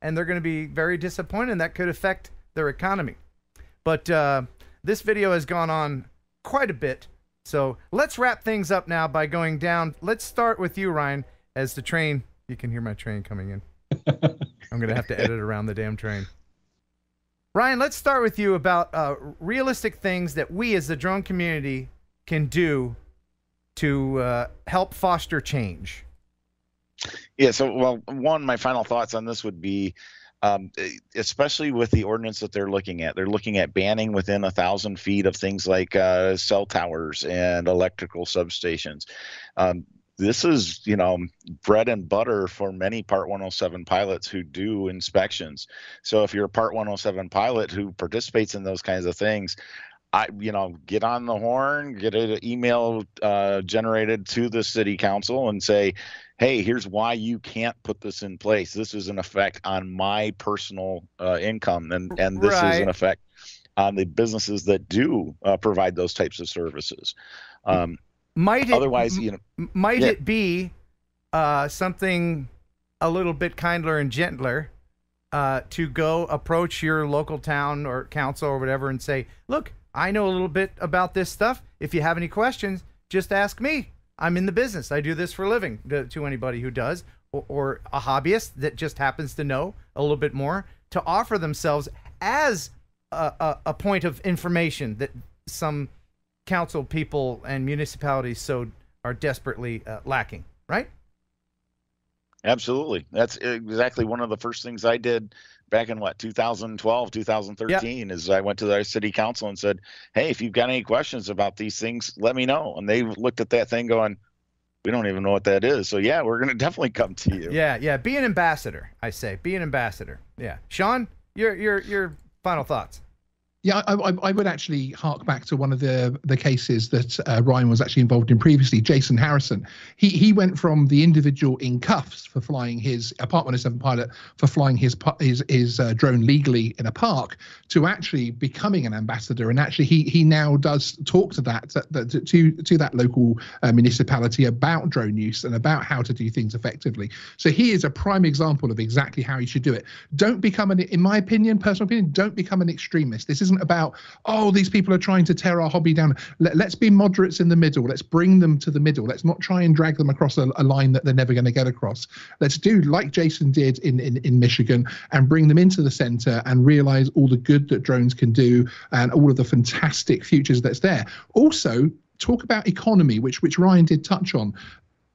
and they're gonna be very disappointed. and That could affect their economy. But uh, this video has gone on quite a bit. So let's wrap things up now by going down. Let's start with you, Ryan, as the train. You can hear my train coming in. I'm going to have to edit around the damn train. Ryan, let's start with you about uh, realistic things that we as the drone community can do to uh, help foster change. Yeah. So, well, one, my final thoughts on this would be, um, especially with the ordinance that they're looking at, they're looking at banning within a thousand feet of things like uh, cell towers and electrical substations. Um, this is, you know, bread and butter for many Part 107 pilots who do inspections. So, if you're a Part 107 pilot who participates in those kinds of things, I, you know, get on the horn, get an email uh, generated to the city council and say, hey, here's why you can't put this in place. This is an effect on my personal uh, income, and and this is an effect on the businesses that do uh, provide those types of services. Um, might it, otherwise, you know, might yeah. it be uh, something a little bit kindler and gentler uh, to go approach your local town or council or whatever and say, "Look, I know a little bit about this stuff. If you have any questions, just ask me. I'm in the business. I do this for a living." To, to anybody who does, or, or a hobbyist that just happens to know a little bit more, to offer themselves as a, a, a point of information that some council people and municipalities so are desperately uh, lacking, right? Absolutely. That's exactly one of the first things I did back in what 2012 2013 yep. is i went to the city council and said hey if you've got any questions about these things let me know. And they looked at that thing going we don't even know what that is. So yeah we're going to definitely come to you. Yeah yeah be an ambassador i say be an ambassador yeah. Sean your your your final thoughts yeah, I, I, I, would actually hark back to one of the the cases that uh, Ryan was actually involved in previously. Jason Harrison. He he went from the individual in cuffs for flying his a Part 107 pilot for flying his his his uh, drone legally in a park to actually becoming an ambassador. And actually, he he now does talk to that to to, to that local uh, municipality about drone use and about how to do things effectively. So he is a prime example of exactly how you should do it. Don't become an, in my opinion, personal opinion, don't become an extremist. This isn't about oh these people are trying to tear our hobby down. Let, us be moderates in the middle. Let's bring them to the middle. Let's not try and drag them across a, a line that they're never going to get across. Let's do like jason did in, in in michigan and bring them into the center and realize all the good that drones can do and all of the fantastic futures that's there. Also talk about economy which which ryan did touch on.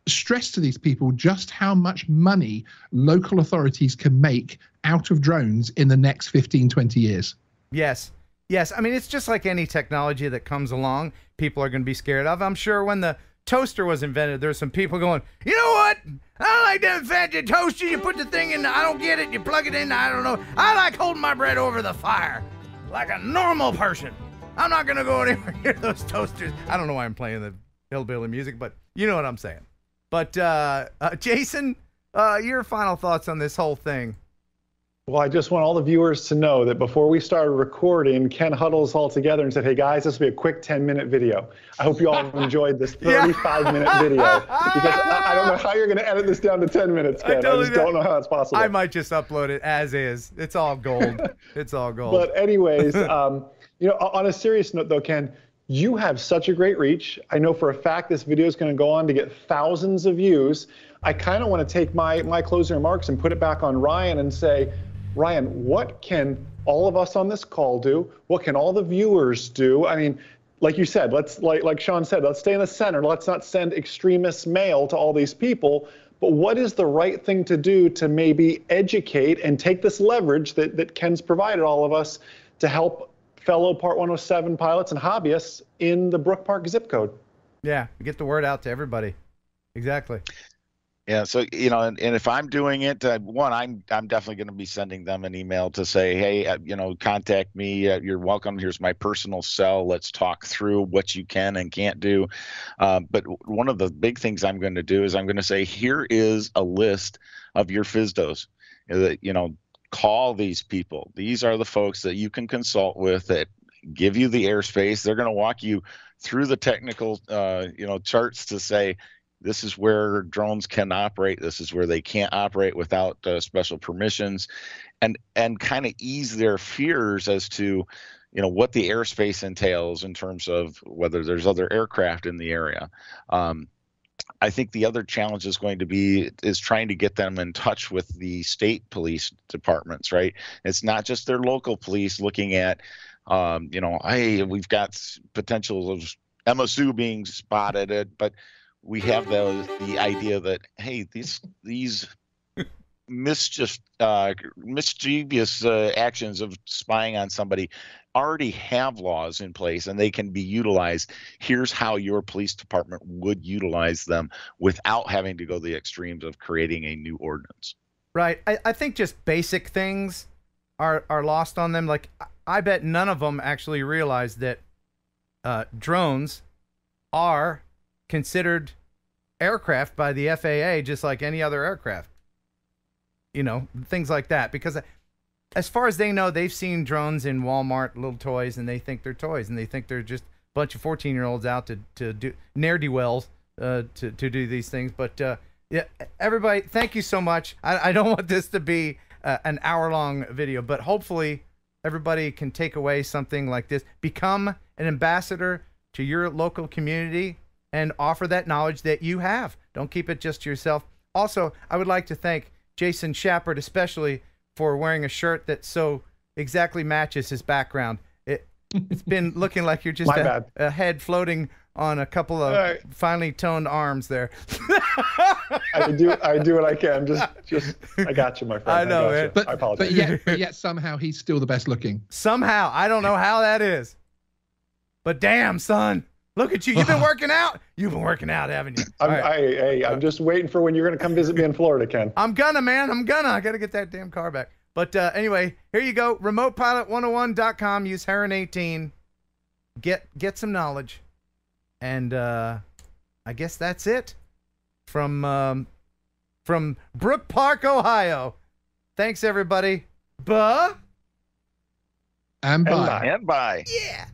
Stress to these people just how much money local authorities can make out of drones in the next 15 20 years. Yes yes, I mean, it's just like any technology that comes along, people are going to be scared of. I'm sure when the toaster was invented, there's some people going, you know what? I don't like that fancy toaster. You put the thing in, I don't get it. You plug it in, I don't know. I like holding my bread over the fire like a normal person. I'm not going to go anywhere near those toasters. I don't know why I'm playing the hillbilly music, but you know what I'm saying. But uh, uh, Jason, uh, your final thoughts on this whole thing? Well, I just want all the viewers to know that before we started recording, Ken huddles all together and said, Hey guys, this will be a quick 10 minute video. I hope you all enjoyed this 35 minute video because I, I, don't know how you're going to edit this down to 10 minutes, Ken. I, totally I just don't know how it's possible. I might just upload it as is. It's all gold. it's all gold. But, anyways, um, you know, on a serious note though, Ken, you have such a great reach. I know for a fact this video is going to go on to get thousands of views. I kind of want to take my, my closing remarks and put it back on Ryan and say, Ryan, what can all of us on this call do? What can all the viewers do? I mean, like you said, let's like like Sean said, let's stay in the center. Let's not send extremist mail to all these people. But what is the right thing to do to maybe educate and take this leverage that, that Ken's provided all of us to help fellow Part 107 pilots and hobbyists in the Brook Park zip code? Yeah, get the word out to everybody. Exactly. Yeah, so you know, and, and if I'm doing it, uh, one, I'm I'm definitely going to be sending them an email to say, hey, uh, you know, contact me. Uh, you're welcome. Here's my personal cell. Let's talk through what you can and can't do. Uh, but one of the big things I'm going to do is I'm going to say, here is a list of your. That you know, call these people. These are the folks that you can consult with that give you the airspace. They're going to walk you through the technical, uh, you know, charts to say this is where drones can operate this is where they can't operate without uh, special permissions and and kind of ease their fears as to you know what the airspace entails in terms of whether there's other aircraft in the area um, I think the other challenge is going to be is trying to get them in touch with the state police departments, right? It's not just their local police looking at, um, you know, hey, we've got potential of Emma Sue being spotted, but we have the the idea that hey these these mischief uh, mischievous uh, actions of spying on somebody already have laws in place and they can be utilized. Here's how your police department would utilize them without having to go the extremes of creating a new ordinance. Right. I, I think just basic things are are lost on them. Like i bet none of them actually realize that uh, drones are considered aircraft by the FAA just like any other aircraft. You know, things like that. Because as far as they know, they've seen drones in Walmart, little toys, and they think they're toys, and they think they're just a bunch of 14 year olds out to to do ne'er do wells uh, to to do these things. But uh, yeah, everybody, thank you so much. I, I don't want this to be uh, an hour long video, but hopefully everybody can take away something like this. Become an ambassador to your local community and offer that knowledge that you have. Don't keep it just to yourself. Also, I would like to thank Jason Schappert, especially for wearing a shirt that so exactly matches his background. It it's been looking like you're just a, a, head floating on a couple of right. finely toned arms there. I do I do what I can. Just just I got you, my friend. I know, I man. But, I apologize. But yet, but yet somehow he's still the best looking. Somehow. I don't know how that is. But damn, son. Look at you. You've been working out. You've been working out, haven't you? I'm, right. I, hey, I'm just waiting for when you're going to come visit me in Florida, Ken. I'm gonna, man. I'm gonna. I got to get that damn car back. But uh, anyway, here you go. RemotePilot101.com. Use Heron 18. Get get some knowledge, and uh, I guess that's it from um, from Brook Park, Ohio. Thanks everybody. Buh. And bye. And bye. Yeah.